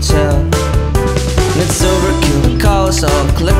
tell. And it's overkill, call us all clip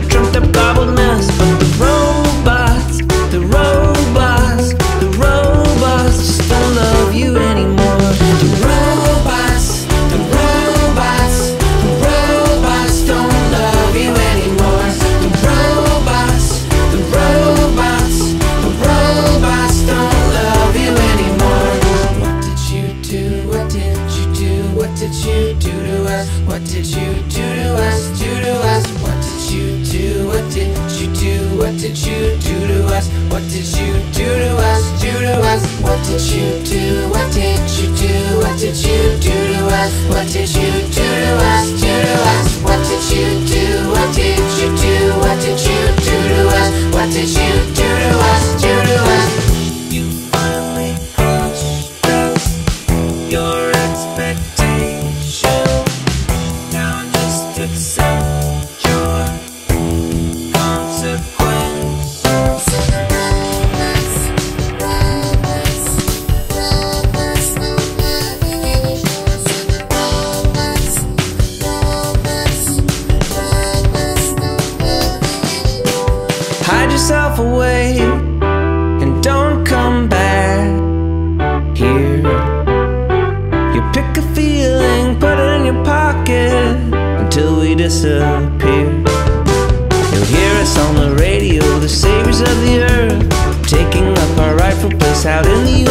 trumped up gobbled mess. But the robots, the robots, the robots just don't love you anymore. The robots, the robots, the robots don't love you anymore. The robots, the robots, the robots don't love you anymore. What did you do? What did you do? What did you do to us? What did you do to us? Do What did you do to us? What did you do to us? Do to us? What did you do? What did you do? What did you do to us? What did you yourself away and don't come back here. You pick a feeling, put it in your pocket until we disappear. You'll hear us on the radio, the saviors of the earth, taking up our rightful place out in the